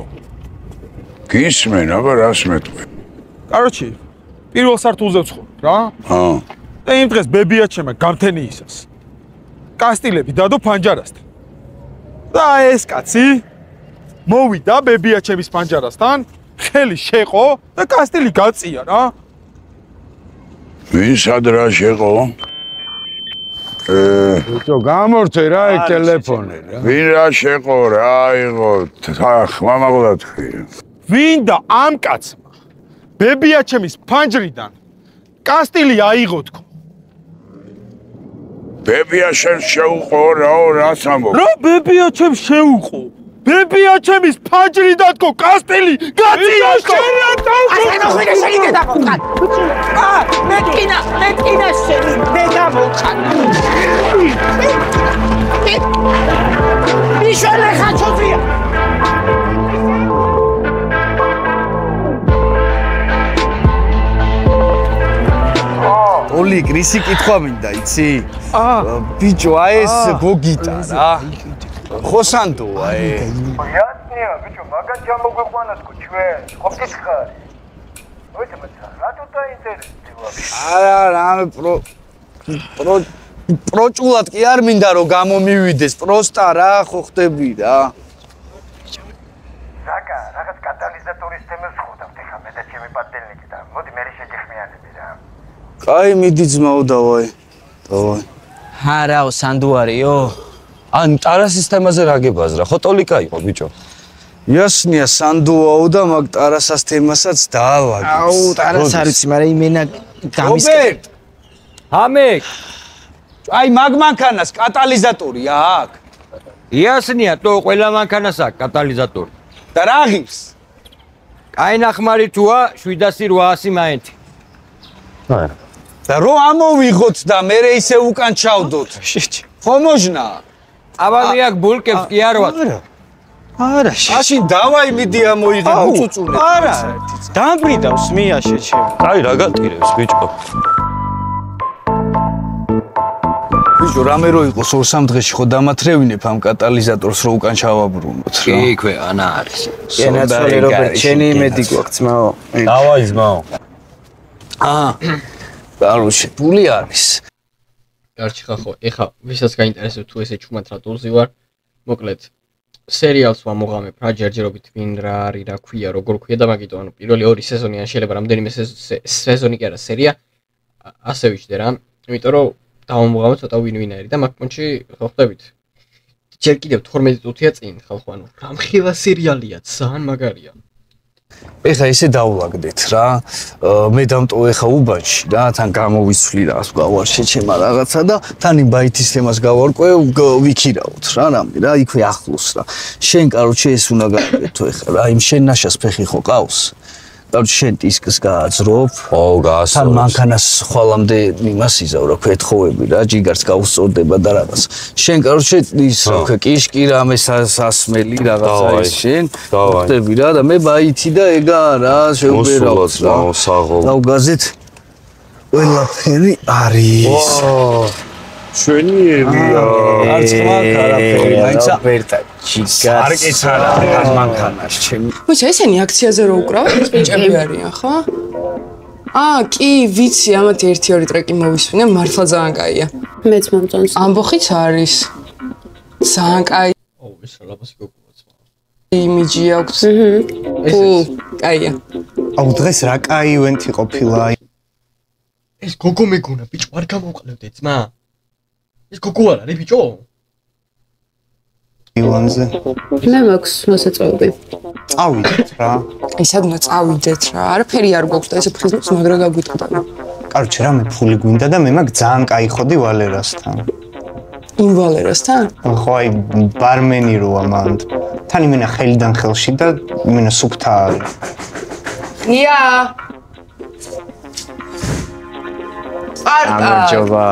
გისმენ, აბა რას მეტყვი? კაროჩი, პირველ სართულზე ვცხოვრობ რა. აა. და იმ დღეს ბებიაჩემა გამთენიისას. კასტილები დადო ფანჯარასთან. და ეს კაცი მოვიდა ბებიაჩემის ფანჯარასთან, ხელი შეყო და კასტილი გაწია რა. ვინ სადრა შეყო? ბიჭო, გამორთე რა ეგ ტელეფონი რა. ვინ რა შეყო რა აიღო? თხ მამაღლა თქვი. ვინ და ამ კაცმა ბებიაჩემის ფანჯრიდან კასტილი აიღო თქო. ბებია შენ შეუყო რაო რას ამბობ? რა ბებიაჩემს შეუყო? ბებიაჩემის ფანჯრიდან თქო კასტილი გაწია თქო. ასე მოხდა შენი დედამოყან. აა მე ტკინა, მე ტკინა იშველე ხაჩოძია ოლიგ, რისი კითხვა მინდა, იცი? აა ბიჭო, აი ეს გოგიტა რა. ხოსანდოა ე. იასნია, ბიჭო, მაგან ჩამოგვიყვანასკო ჩვენ. ყოფის ხარი. ოითმაცა, რატო დაინტერესდი ვაფშე? არა, რამე პრო პრო პროჭულად კი არ მინდა რომ გამომივიდეს, პროსტა რა ხო ხდები რა. ზაკა, რაღაც კატალიზატორის თემას ხვდავთ ეხა მე და ჩემი პატელნიკი და მოდი მე შეგეხმიანები რა. კაი მიდი ძმაო დავაი. დავაი. ჰარაო სანდუარიო. ან ტარასის თემაზე რა გებაზრა? ხო ტოლიკა იყო ბიჭო. იასნია სანდუაო და მაგ ტარასას თემასაც დაავაგე. აუ ტარას არ ვიცი, მაგრამ იმენა გამის რობერტ! ამეკ! აი მაგ მანქანას კატალიზატორია აქ. იასნია, თო ყველა მანქანას აქვს კატალიზატორი. და რა ღირს? კაი ნახმარი თუა 700-800 მაინც. არა. და რო ამოვიღოთ და მე ისე უკან ჩავდოთ. *laughs* ხო მოჟნა? აბა მე აქ ბულკებს კი არ ვარ. არა. არა, შაში დავაი მიდი ამოიღე უწუწუნე. არა. დამბრიდავს მიაშე ჩემ. აი რა გატირებს ბიჭო. ბიჭო, რამე რო იყოს ორ სამ დღეში ხო დამათრევინებ ამ კატალიზატორს რო უკან ჩავაბრუნოთ რა. კი, ქვეყანა არის. ენაცოლე რობერტ, შენი იმედი გვაქვს ძმაო. დავაი ძმაო. აა. კაროჩე, პული არის. კარჩი ხახო, ეხა ვისაც გაინტერესებს თუ ესე ჩუმად რატულზე ვარ, მოკლედ სერიალს ვამოღამებ რა ჯერჯერობით ვინ რა არის, რა ქვია, როგორ ქვია და მაგიტო ანუ პირველი ორი სეზონი ან შეიძლება რამდენიმე სეზონი კი არა სერია ასე ვიჭდე რა. იმიტომ რომ დავამოღამე ცოტა ვინ ვინაერი და მაგ პონჩი ხო ხვდებით. ჯერ კიდევ 12 წუთია წინ ხალხო ანუ რამხილა სერიალია, ძალიან მაგარია. ეხა ისე დავლაგდეთ რა. მე დამტოვე ეხა უბანში რა, თან გამოვიცვლი რაღაც გავარშე ჩემა რაღაცა და თან იმ ბაითის თემას გავარკვე, ვიქირავთ რა რამე რა, იქვე ახლოს რა. შენ კაროჩე ეს უნდა გაიგეთო ეხა რა, იმ შენ ნაშას ფეხი ხო ყავს? კაროჩე შენ დისკს გააძრობ. ო, გაასწორებს. თან მანქანას ხვალამდე იმას იზავ რა, ქვეთხოვები რა, ჯიგარს გაუსწორდება და რაღაც. შენ კაროჩე ის რა ქვე, კიშკი რამე სასმელი რაღაცა ის შენ. ხდები რა და მე ბაითი და ეგა რა, შეუბერავთ რა. საღოლ. დავგაზეთ ყველაფერი არის. ჩვენიერია. არც ხმარ არაფერი, მაინც რობერტა ჯიგარს. არ კეცარა ამ მანქანას ჩემი. მოიცა ესენი აქციაზე რო უკრავენ, ეს ბიჭები არიან, ხო? აა, კი, ვიცი, ამათი 1-2 ტრეკი მოვისმინე, მართლა ძალიან კაია. მეც მომწონს. ამბოხიც არის. ძალიან კაი ო, ეს რა ლაპასი გოგოაც. იმიჯი აქვს. ჰმ. კაია. აუ დღეს რა კაი ივენთი ყოფილა. ეს გოგო მეგონა, ბიჭო, არ გამოვყლებდე ძმა. ეს გოგო არ არის ბიჭო? ივანზე. მე მაქვს მოსაწვევები. წავიდეთ რა. აი სადმა წავიდეთ რა. არაფერი არ გვაქვს და ესე ფხიზნებს მაგრა გაგვიტყდა. კაროჩე რა მე ფული გვინდა და მე მაგ ძალიან კაი ხოდი ვალერასთან. იმ ვალერასთან? ხო აი ბარმენი რო ამან. თან იმენა ხელიდან ხელში და იმენა სუფთა არის. ია. არტა. ამჯობა.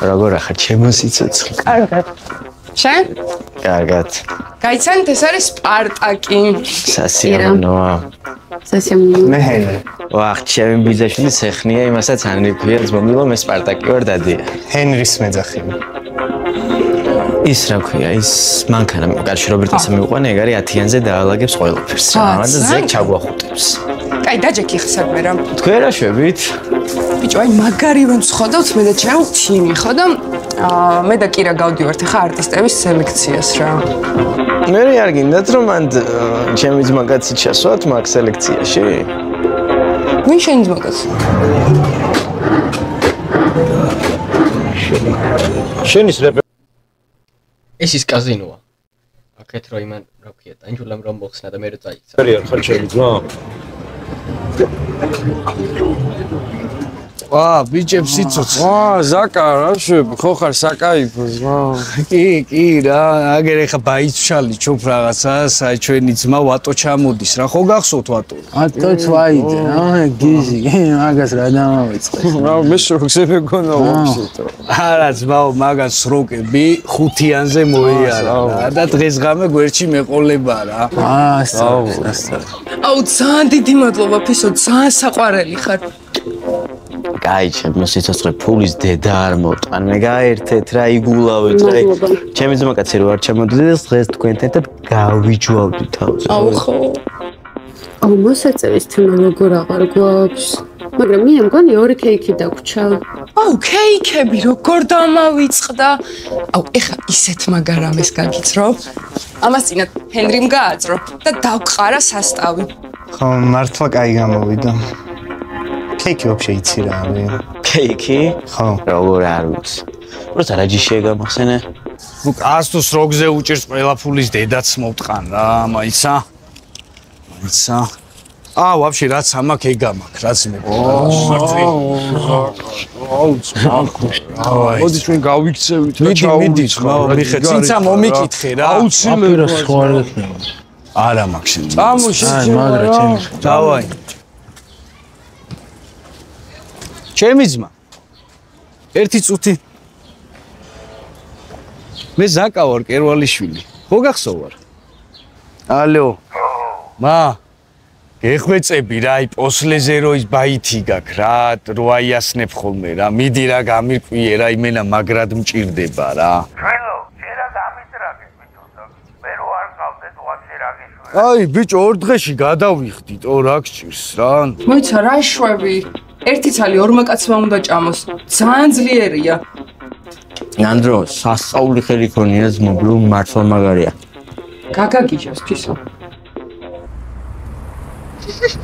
როგორ ახლა ჩემო სიცოცხლე? კარგად. შენ? კარგად. გაიცანთ ეს არის სპარტაკი. სასიამოვნოა. სასიამოვნოა. მე ვახ, ჩემი ბიძაშვილი სეხნია, იმასაც ანრიფია ძმობილო, მე სპარტაკი ვარ დადია. ჰენრის მეძახი. ის რა ქვია, ის მანქანა კარში რობერტასა მიუყვანე, ეგ არის 10-იანზე დაალაგებს ყველაფერს. რა, და ზეგ ჩაგვახუტებს. კაი, დაჯექი ხა საქმე რა. თქვენ რა შვებით? ბიჭო, აი მაგარი რომ ცხოდავთ მე და ჩემ თიმი ხო და აა მე და კირა გავდივართ ახლა არტისტების სელექციას რა. მე არ გინდათ რომ მან ჩემი ძმაკაცი ჩასვათ მაგ სელექციაში? ვინ შენი ძმაკაცი? შენის რეპ ეს ის კაზინოა. აქეთ რო იმან რა ქვია, ტანჯულამ რომ მოხსნა და მე რო წაიცა. ფერია ხარ ჩემი ძმა? ვა, ბიჭებს იცოც. ვა, ზაკა, რა შვები, ხო ხარ საკაიფო ზმა? კი, კი, რა, აგერ ეხა ბაიცშალი ჩოფ რაღაცას, აი ჩვენი ძმა ვატო ჩამოდის, რა ხო გახსოვთ ვატო? ატოც ვაიდე, აა გიზი, მაგას რა დამავიწყეს. *laughs* რა მე შოქზე მეკონა ვაფშე. არა, ძმაო, მაგას სროკები ხუთიანზე მოიარა და დღესღამე გვერდში მეყოლება რა. აა, სწორ, აუ ძალიან დიდი მადლობა ფისო, ძალიან საყვარელი ხარ. კაი, ჩემო სიცოცხლე ფულის დედა არ მოტყან. მე გაერთეთ რა იგულავეთ რა. ჩემი ძმაკაცი რო არ ჩამოდიდეს დღეს თქვენთან ერთად გავიჯვავდი თავს. აუ ხო. აუ მოსაწევის თემა როგორ აღარ გვაქვს? მაგრამ მე მგონი ორი კეიქი დაგვრჩა. აუ კეიქები როგორ დამავიწყდა? აუ ეხა ისეთ მაგარამეს გაგიწრო. ამას წინა ჰენრიმ გააწრო და დავყარა სასტავი. ხო, მართლა კაი გამოვიდა. კეიქი ვაფშე იცი რა არის? კეიქი? ხო. როგორ არ ვიცი. როცა რაჯიშია გამახსენე? ნუ კასტოს როგზე უჭირს ყველა ფულის დედაც მოვტყან რა, მაიცა. მაიცა. აა, ვაფშე რაც ამაკ ეგამაკ, რაც მე. აუ, ძმაკო. მოდი ჩვენ გავიქცევით რა მიდი, ძმაო, მიხე, წინცა მომიკითხე რა. აუცილებლად. არა მაქვს. წამოშე. აი, მაგრა ჩემი. დავაი. ჩემი ძმა. ერთი წუთი. მე ზაკა ვარ კერვალიშვილი. ხო გახსოვარ? ალო. მა. გეხვეწები რა, აი პოსლეზე რო ის ბაითი გაქვს რა, რო აიასნებ ხოლმე რა. მიდი რა გამირკვიე რა, იმენა მაგრად მჭირდება რა. ჩვენო, შეიძლება დამიტრაგე ბიჭო და მე რო არ ყავდეთ ვაფშე რა გიშვე. აი ბიჭო, ორ დღეში გადავიხდით, ო რა გჭირს რა. მოიცა რა შვები? ერთი ცალი ორმა კაცმა უნდა ჭამოს. ძალიან ძლიერია. ნანდრო, სასწაული ხელი ქონია ძმობლო, მართლა მაგარია. გაგაგიჟოს ფისო.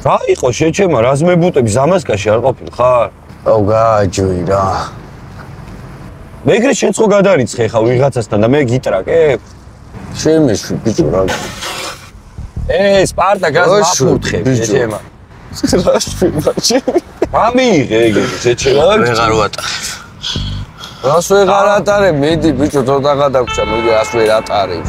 რა იყო შეჩემა რას მებუტები ზამასკაში არ ყოფილ ხარ? აუ გააჯოი რა. მეგრე შენ ხო გადარიცხე ხა ვიღაცასთან და მე გიტრაკებ? შემეშვი ბიჭო რა. ე სპარტაკას მაფუთხე შეჩემა. რა შვი ბაჭი? ამიღე ეგ შეჩემა. ვეღარ ვატახე. რას ვეღარ ატარე მედი ბიჭო ცოტა გადაგვრჩა მოდი ას ვერ ატარებ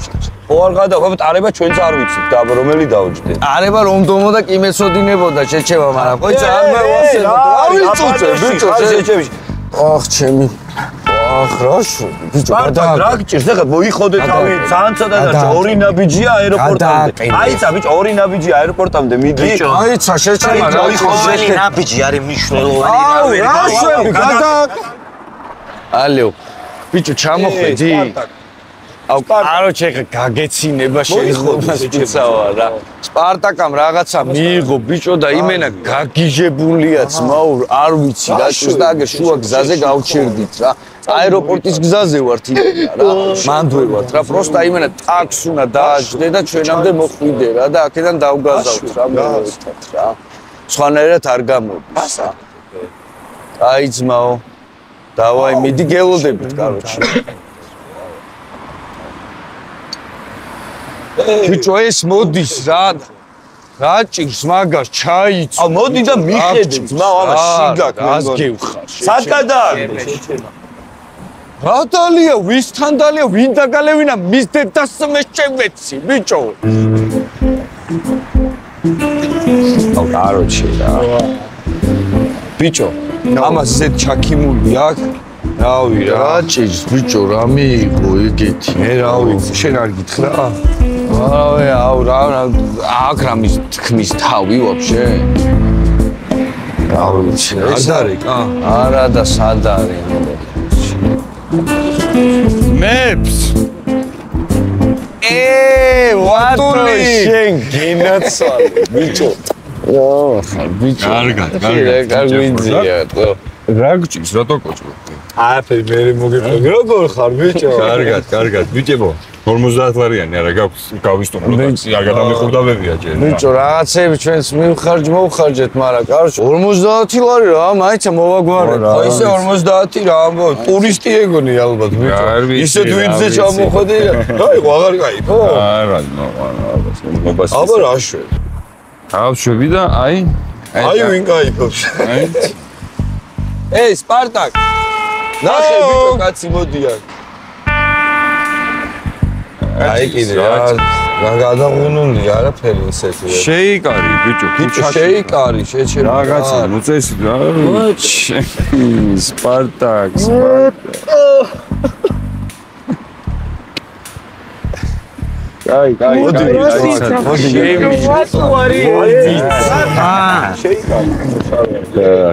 ხო არ გადა ხო ტარება ჩვენც არ ვიცით და რომელი დაუჯდე არება რომ დომო და კი მეცოდინებოდა შეჩევა მაგრამ ხო იცი არ მე ვასებო არ ვიცუცე ბიჭო შეჩევი ახ ჩემი ახ რა შვი ბიჭო გადა რა გჭირს? ახლა მოიხოდე თავი ძალიან ცოტა და ორი ნაბიჯია აეროპორტამდე. აიცა ბიჭო ორი ნაბიჯია აეროპორტამდე მიდი აიცა შეჩემა რა ორი ნაბიჯი არის მნიშვნელოვანი აუ რა შვები გადა ალო ბიჭო ჩამოხვედი აუ კაროჩე გაგეცინება შეიძლება რა. სპარტაკამ რაღაცა მიიღო ბიჭო და იმენა გაგიჟებულია ძმაო არ ვიცი რა შუს და აგე შუა გზაზე გავჩერდით რა აეროპორტის გზაზე ვართ იმენა რა მანდვე ვართ რა პროსტა იმენა ტაქს უნდა დააჯდე და ჩვენამდე მოხვიდე რა და აქედან დავგაზავთ რა მოიწათ რა. სხვანაირად არ გამოდის. აი ძმაო დავაი მიდი გელოდებით კაროჩი. ბიჭო ეს მოდის რა რა ჭირს მაგას ჩაიც აუ მოდი და მიხედე ძმა ამას შიგაკ რას გევხარ სად გადაა რა დალია ვისთან დალია ვინ დაგალევინა მის დედას მეშჩევეცი ბიჭო? აუ კაროჩი რა. ბიჭო ამას ზედ ჩაქიმული აქვს რავი რა. ჭირს ბიჭო რა მიიღო ეგეთი? მე რავი შენ არ გითხრა? არავე აუ რა აქ რამის თქმის თავი ვაფშე? არ ვიცი. არ დარეკა? არა და სად არის? მეფს. ე ვატო შენ გინაცვალე ბიჭო ო ხარ ბიჭო კარგად კარგად კარგვინძია ხო რა გჭირს რატო კოჭრო აფე მე მოგეყოლ როგორ ხარ ბიჭო კარგად კარგად ბიჭებო 50 ლარიანი არა გაქვს გავისტუმრო ტაქსი, არ გადამიხურდავებია ჯერ. ბიჭო, რაღაცები ჩვენს მივხარჯ მოვხარჯეთ, მაგრამ კარში 50 ლარი რა, მაიცა მოვაგვარე. ხო ისე 50 რა ამბო, ტურისტი ეგონი ალბათ ბიჭო. ისე დვიძზე ჩამოხოდი რა. გაიყო აღარ გაიყო? არა, ალბათ მოგასწრე. აბა რა შვე. ავშვები და აი აი ვინ გაიფობს. აი. *laughs* эй, Спартак. ნახე ბიჭო კაცი მოდიან. აი კიდე რა რა გადაღუნული არაფერი ისეთი რა შეიკარი ბიჭო ბიჭო შეიკარი შეჩერე რაღაცა ნუ წესი რა? სპარტაკ აი აი მოდი, მოდი მოდი,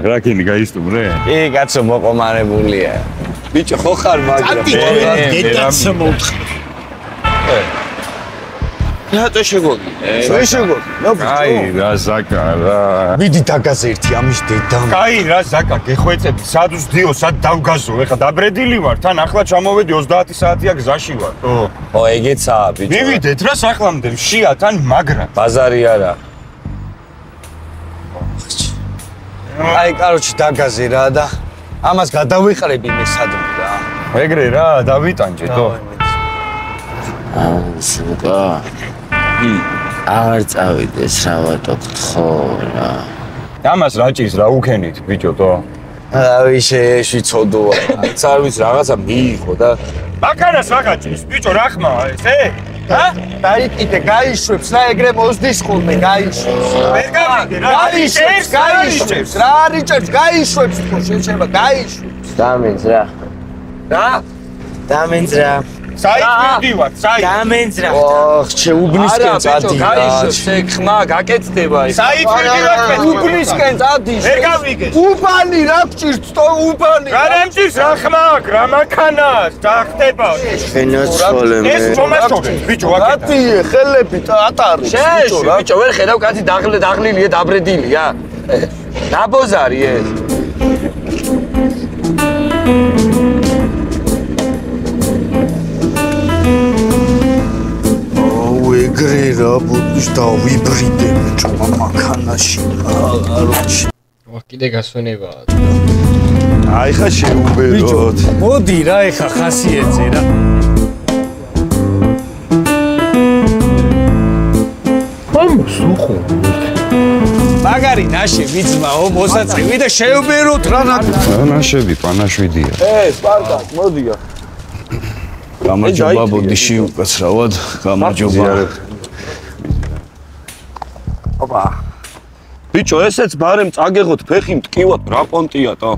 რა კინი გაისტუმრე? ე კაცო მოყომარებულია. ბიჭო ხო ხარ მაგრამ გეტაცო მოთხ რატო შეგოგი შენ შეგოგი ნო აი რა ზაკა რა მიდი დაგაზე ერთი ამის დედამ კაი რა ზაკა გეხვეწები სად ვსდიო სად დავგაზო? ეხა დაბრედილი ვარ თან ახლა ჩამოვედი 30 საათია გზაში ვარ ხო? ო ეგეცაა ბიჭო. მივიდეთ რა სახლამდე მშია თან მაგრა ბაზარი არა. აი კაროჩი დაგაზე რა და ამას გადავიყრები მე სადმე რა. ეგრე რა დავიტანჯეთო სუპა აღარ წავიდეს რა ვატო გთხოვ რა ამას რა ჭირს რა უქენით ბიჭო? შეეში ცოდოა არც არ ვიცი რაღაცა მიიღო და მაქანას რა ჭირს ბიჭო რა ხმაა ეს ე? ა? დაიკიდე, გაიშვებს რა ეგრე მოსდის ხოლმე, გაიშვებს. ვერ გავიგე რა? გაიშვებს, გაიშვებს, რა არიჭებს, გაიშვებს ხო შეიძლება, გაიშვებს. დამენს რა? რა? დამენს რა საით მივდივარ საით დამენს რა ოხ, შეუბნისკენ წადი. გაიშვებს ეგ ხმა გაკეთდება ეს. საით მივდივარ მე უბნისკენ წადი. ვერ გავიგე უბანი რა გჭირთ, თო უბანი. რა რემჭირს რა ხმა აქვს რა მაქანას დახტება შენაცვალე მე. ეს ჩომასწორებს ბიჭო აკეთა რატი ხელები ატარებს შეეში ბიჭო ვერ ხედავ კაცი დაღლე დაღლილია დაბრედილია. დაბოზარი ეს. აუ ეგრე რა ბუდის დავიბრიდე ბიჭო მანქანაში აროჩი ვა კიდე გასვენებაა აი ხა შეუბეროთ. მოდი რა ეხა ხასიეთზე რა. ამას უხო მაგარი ნაშები ძმაო მოსაწევი და შეუბეროთ რა ნაშები პანაშვიდია? ე სპარტაკ მოდია გამარჯობა ბოდიში უკაცრავად. გამარჯობა ბიჭო ესეც ბარემ წაგეღოთ ფეხი მტკივად რა პონტია და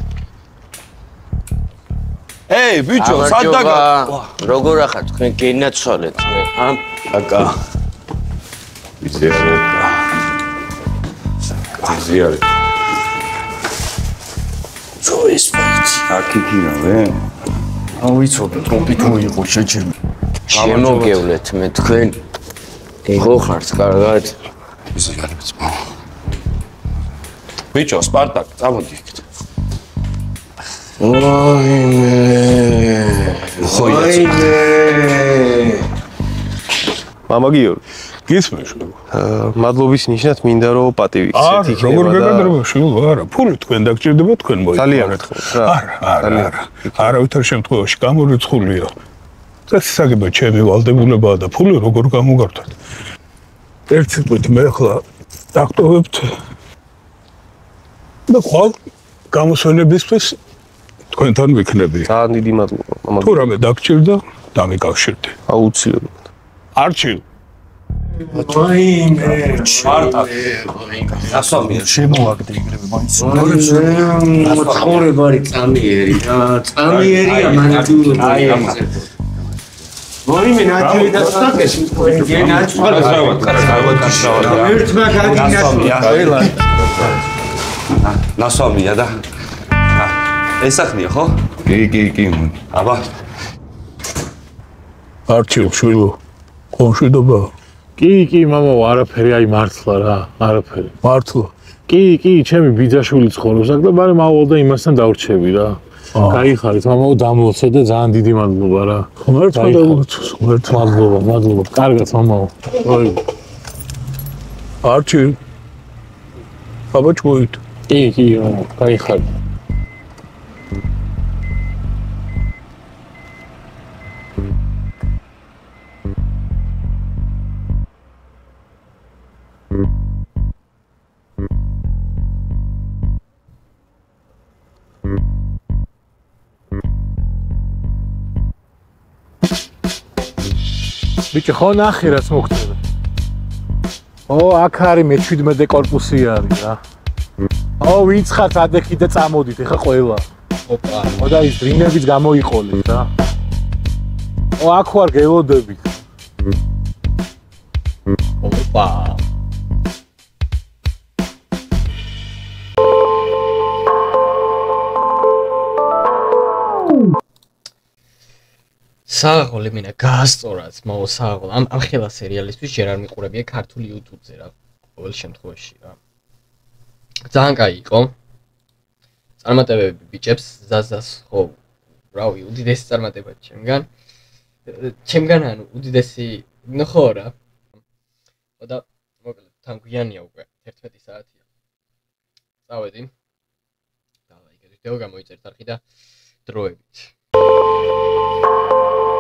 ეი ბიჭო სად დაგა როგორ ახლა თქვენ გენაცვალეთ? მე ამ აკა იზიარე იზიარე ძოის პაიცი აკიქირავე აუ იცოდე ტოპი თუ იყო შეჭერმე შემოგევლეთ მე თქვენ. ხო ხართ კარგად. იზიარე ძმა ბიჭო სპარტაკ წამოდი იქით ვაიმე ხო ვაიმე მამა გიორგი. გისმენს მადლობის ნიშნად მინდა რომ პატივი არა გცეთ როგორ იქნება და გაგადრება შვილო? არა ფული თქვენ დაგჭირდება თქვენ მოიგო. ძალიან რა არა არა არა არავითარ შემთხვევაში გამორიცხულია. წესისაგება ჩემი ვალდებულებაა და ფული როგორ გამოგართვათ. ერთ სიტყვით მე ახლა დაქტოვებთ და ხვალ გამოსვენებისთვის თქვენთან ვიქნები ძალიან დიდი მადლობა თუ რამე დაგჭირდა დამიკავშირდი აუცილებლად არჩილ ვაიმე სპარტაკ ასომია შემოაგდე ეგრევე მაინც მოთხოვება არის წამიერი წამიერია მანჯური აი მოიმე ნაჩვი და სტაკეს მე ნაჩვი ერთმა გადინას ნასვამია და ეს სახლია ხო? კი, კი, კი. აბა. არჩილ შვილო. კონშვიდობა. კი, კი, მამა, არაფერი აი მართლა რა, არაფერი. მართლა. კი, კი, ჩემი ბიძაშვილი ცხოვრობს აქ და მარე მავალ და იმასთან დავრჩები რა. გაიხარეთ, მამაო, დამლოცე და ძალიან დიდი მადლობა რა. მართლაც, მართლაც მადლობა, მადლობა. კარგად, მამაო. ოი. არჩილ. აბა, ჩუით. კი, კი, გაიხარ. ბიჭო, ხო ნახე რას მოგწევ. ო, აქ არის მე 17 კორპუსი არის რა. ო ვინც ხართ ადექი და წამოდით ეხა ყველა. ოპა. ო და ის დრინებიც გამოიყოლეთ რა ო აქ ვარ გელოდებით. ოპა. საღოლე მინა გაასწორած მოო საღოლ ამ ამ ხელა სერიალისთვის ჯერ არ მიყურებია ქართული YouTube-ზე რა ყოველ შემთხვევაში რა ძალიან კაი იყო. წარმატებები ბიჭებს ზაზას ხო რავი უდიდესი წარმატება ჩემგან. ჩემგან ანუ უდიდესი ნუ ხო რა. და მოკლედ თან გვიანია უკვე 11 საათია. წავედი. და აი გეტყვი გამოიწერთ არხი და დროებით. Thank you.